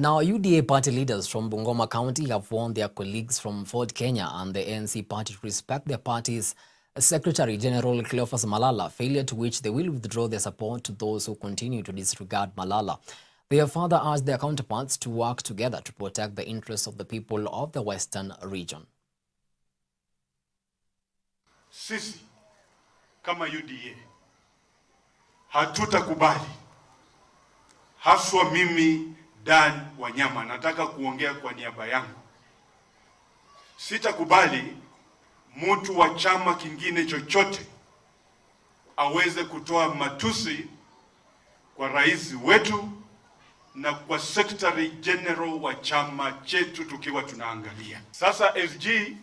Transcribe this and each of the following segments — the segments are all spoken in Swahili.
Now, UDA party leaders from Bungoma County have warned their colleagues from Ford Kenya and the ANC party to respect their party's Secretary General Cleophas Malala, failure to which they will withdraw their support to those who continue to disregard Malala. They have further their counterparts to work together to protect the interests of the people of the Western region. Sisi kama UDA hatutakubali, haswa mimi Dan Wanyama, nataka kuongea kwa niaba yangu. Sitakubali mtu wa chama kingine chochote aweze kutoa matusi kwa rais wetu na kwa secretary general wa chama chetu tukiwa tunaangalia. Sasa SG,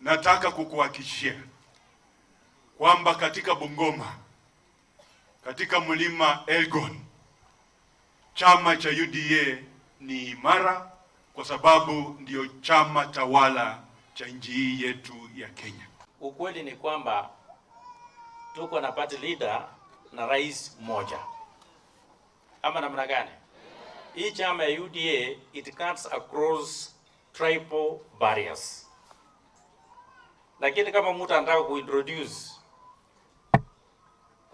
nataka kukuhakikishia kwamba katika Bungoma, katika mlima Elgon, chama cha UDA ni imara kwa sababu ndio chama tawala cha nchi hii yetu ya Kenya. Ukweli ni kwamba tuko na party leader na rais mmoja, ama namna gani? Hii chama ya UDA it cuts across tribal barriers, lakini kama mtu anataka kuintroduce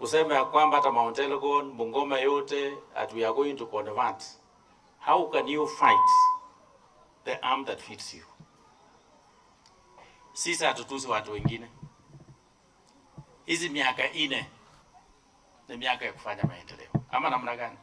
kusema ya kwamba hata Mount Elgon, Bungoma yote that we are going to convert, how can you fight the arm that feeds you? Sisi hatutusi watu wengine. Hizi miaka ine ni miaka ya kufanya maendeleo, ama namna gani?